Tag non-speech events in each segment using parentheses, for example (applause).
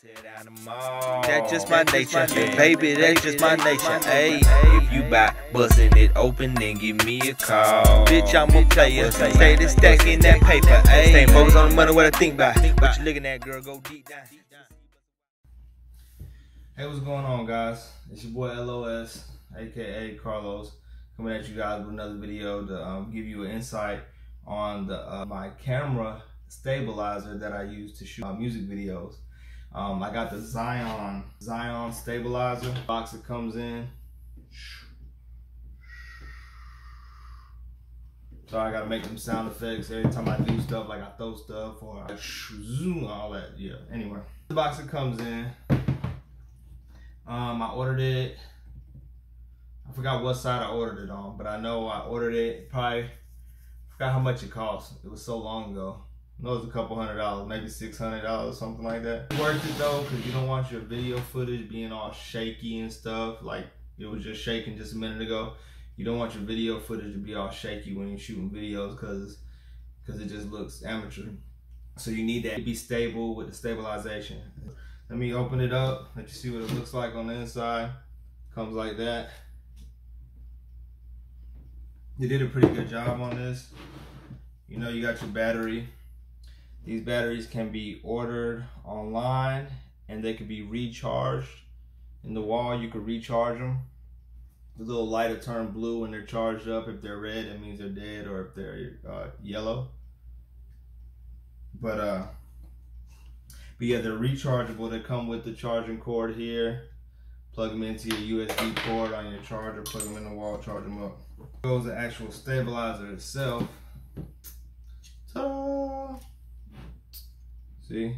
That's just my nature, baby. That's just my nature. Hey, if you buy busting it open, then give me a call. Bitch, I'm a player. Say this stacking that paper. Hey, stay focused on the money. What I think about. What you looking at, girl? Go deep down. Hey, what's going on, guys? It's your boy LOS, aka Carlos, coming at you guys with another video to um, give you an insight on the uh, my camera stabilizer that I use to shoot uh, music videos. Um, I got the Zhiyun Zhiyun stabilizer box that comes in. So I gotta make them sound effects every time I do stuff, like I throw stuff or I zoom, all that. Yeah. Anyway, the box that comes in. Um, I ordered it. I forgot what side I ordered it on, but I know I ordered it. Probably forgot how much it cost. It was so long ago. Know it was a couple hundred dollars, maybe six hundred dollars, something like that. Worth it though, because you don't want your video footage being all shaky and stuff. Like it was just shaking just a minute ago. You don't want your video footage to be all shaky when you're shooting videos, because because it just looks amateur. So you need that to be stable with the stabilization. Let me open it up, let you see what it looks like on the inside. Comes like that. They did a pretty good job on this. You know, you got your battery. These batteries can be ordered online and they can be recharged. In the wall, you could recharge them. The little light will turn blue when they're charged up. If they're red, it means they're dead, or if they're uh, yellow. But uh, but yeah, they're rechargeable. They come with the charging cord here. Plug them into your USB port on your charger. Plug them in the wall, charge them up. Goes the actual stabilizer itself. See?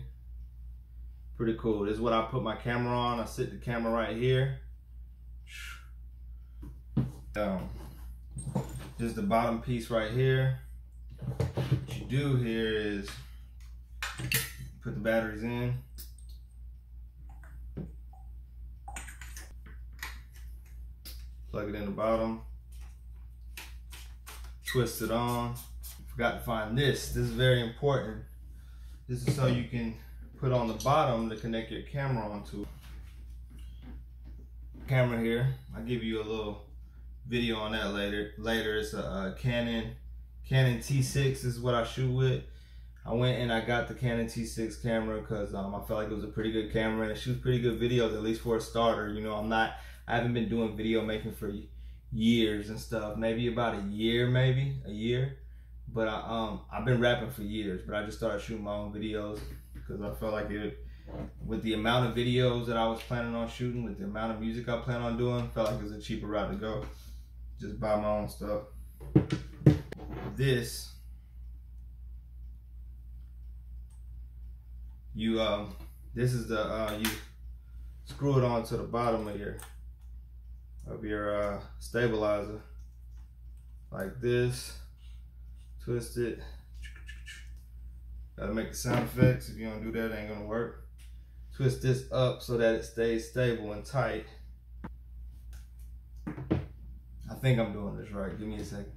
Pretty cool. This is what I put my camera on. I sit the camera right here. Um, just the bottom piece right here. What you do here is put the batteries in. Plug it in the bottom. Twist it on. Forgot to find this. This is very important. This is so you can put on the bottom to connect your camera onto. Camera here. I'll give you a little video on that later. Later, it's a, a Canon Canon T6 is what I shoot with. I went and I got the Canon T6 camera because um, I felt like it was a pretty good camera and it shoots pretty good videos, at least for a starter. You know, I'm not, I haven't been doing video making for years and stuff. Maybe about a year, maybe a year. But I, um, I've been rapping for years, but I just started shooting my own videos because I felt like it, with the amount of videos that I was planning on shooting, with the amount of music I plan on doing, felt like it was a cheaper route to go. Just buy my own stuff. This you um this is the uh you screw it on to the bottom of your of your uh stabilizer like this twist it. Gotta make the sound effects. If you don't do that it ain't gonna work. Twist this up so that it stays stable and tight. I think I'm doing this right. Give me a second.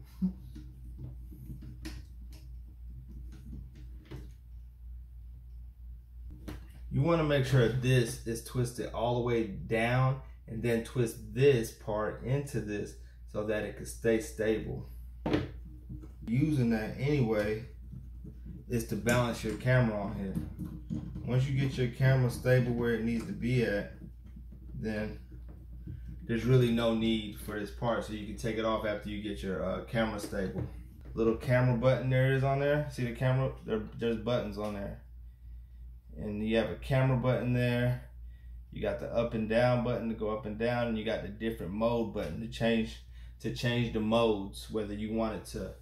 You want to make sure this is twisted all the way down and then twist this part into this so that it can stay stable. Using that anyway is to balance your camera on here. Once you get your camera stable where it needs to be at, then there's really no need for this part so you can take it off after you get your uh, camera stable. Little camera button there is on there. See the camera? There, there's buttons on there and you have a camera button there you got the up and down button to go up and down and you got the different mode button to change to change the modes whether you want it to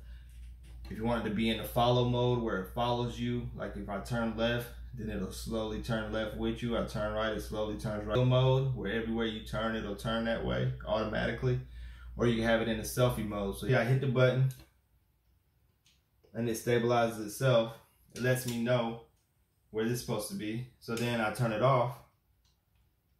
if you want it to be in the follow mode where it follows you like if I turn left then it'll slowly turn left with you I turn right it slowly turns right mode where everywhere you turn it'll turn that way automatically or you can have it in the selfie mode so yeah I hit the button and it stabilizes itself it lets me know where this is supposed to be. So then I turn it off.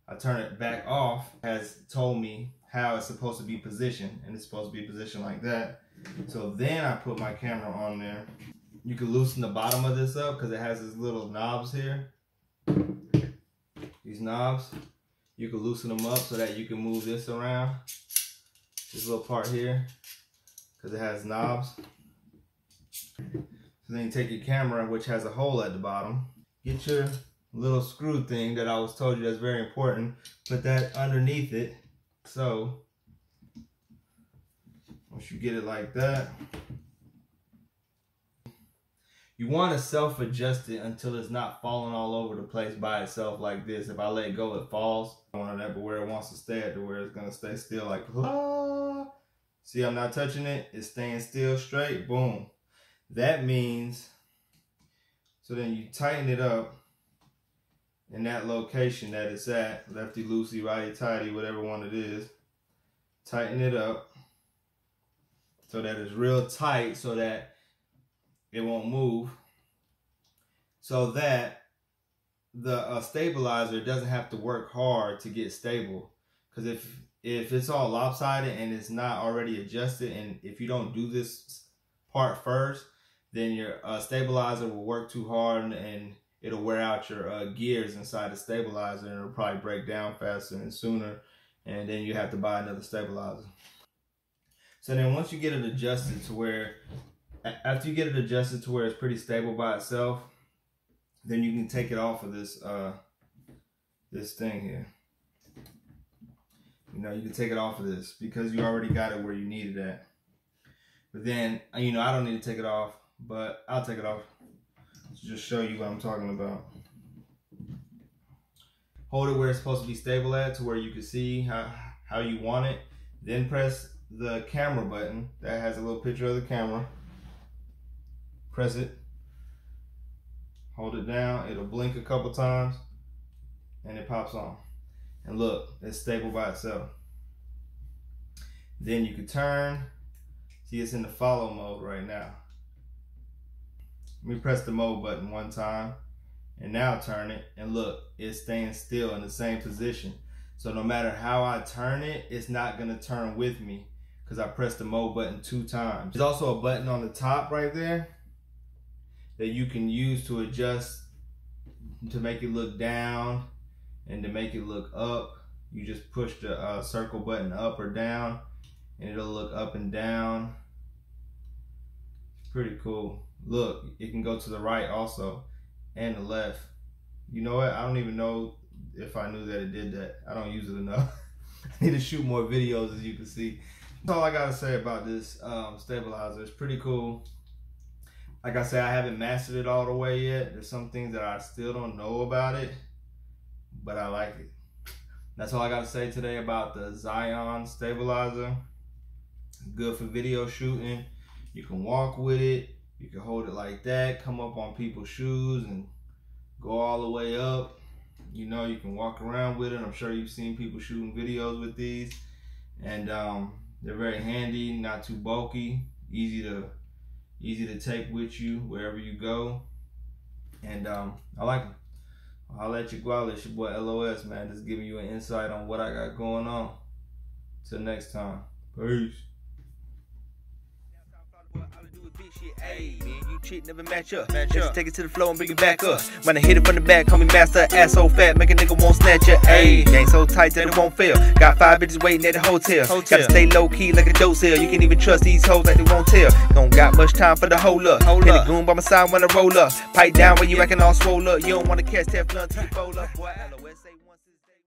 I turn it back off. Has told me how it's supposed to be positioned. And it's supposed to be positioned like that. So then I put my camera on there. You can loosen the bottom of this up because it has these little knobs here. these knobs. You can loosen them up so that you can move this around. This little part here, because it has knobs. So then you take your camera, which has a hole at the bottom. Get your little screw thing that I was told you that's very important. Put that underneath it. So once you get it like that, you want to self-adjust it until it's not falling all over the place by itself like this. If I let go, it falls. I want that, but where it wants to stay at, to where it's gonna stay still, like ah. See, I'm not touching it. It's staying still, straight. Boom. That means. So then you tighten it up in that location that it's at, lefty loosey, righty tighty, whatever one it is. Tighten it up so that it's real tight, so that it won't move. So that the uh, stabilizer doesn't have to work hard to get stable. Because if if it's all lopsided and it's not already adjusted and if you don't do this part first then your uh, stabilizer will work too hard and, and it'll wear out your uh, gears inside the stabilizer and it'll probably break down faster and sooner and then you have to buy another stabilizer so then once you get it adjusted to where after you get it adjusted to where it's pretty stable by itself, then you can take it off of this uh, this thing here. You know, you can take it off of this because you already got it where you need it at. But then, you know, I don't need to take it off, but I'll take it off to just show you what I'm talking about. Hold it where it's supposed to be stable at to where you can see how, how you want it. Then press the camera button that has a little picture of the camera press it, hold it down, it'll blink a couple times, and it pops on. And look, it's stable by itself. Then you can turn, see it's in the follow mode right now. Let me press the mode button one time, and now turn it, and look, it's staying still in the same position. So no matter how I turn it, it's not gonna turn with me because I pressed the mode button two times. There's also a button on the top right there that you can use to adjust to make it look down and to make it look up. You just push the uh, circle button up or down and it'll look up and down. Pretty cool. Look, it can go to the right also and the left. You know what? I don't even know if I knew that it did that. I don't use it enough. (laughs) I need to shoot more videos as you can see. That's all I gotta say about this um, stabilizer. It's pretty cool like I said, I haven't mastered it all the way yet. There's some things that I still don't know about it, but I like it. That's all I got to say today about the Zhiyun stabilizer. Good for video shooting. You can walk with it. You can hold it like that, come up on people's shoes and go all the way up. You know, you can walk around with it. I'm sure you've seen people shooting videos with these. And um, they're very handy, not too bulky, easy to easy to take with you wherever you go. And um, I like them. I'll let you go out. It's your boy LOS, man. Just giving you an insight on what I got going on. Till next time. Peace shit. Ayy, me and you never match up. Match up. take it to the floor and bring it back up. When I hit it from the back, call me master. Ass so fat, make a nigga won't snatch ya. Ayy, gang so tight that it won't fail. Got five bitches waiting at the hotel. hotel. Gotta stay low key like a dope sale. You can't even trust these hoes like they won't tell. Don't got much time for the hold up. Hold Hit up. the goon by my side when I roll up. Pipe down when you acting all swole up. You don't wanna catch that blunt, you roll up. Boy, LOS say once